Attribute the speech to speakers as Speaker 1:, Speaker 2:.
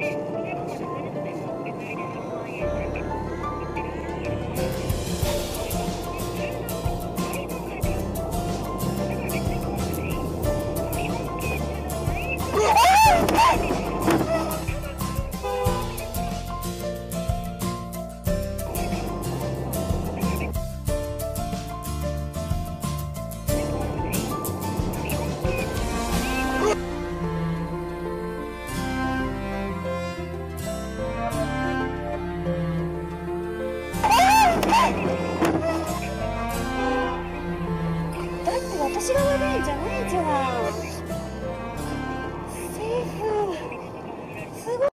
Speaker 1: え、これ、こま、これ、これ、これ、これ、これ、これ、私が悪いんじゃないじゃん。セーフ。すごい。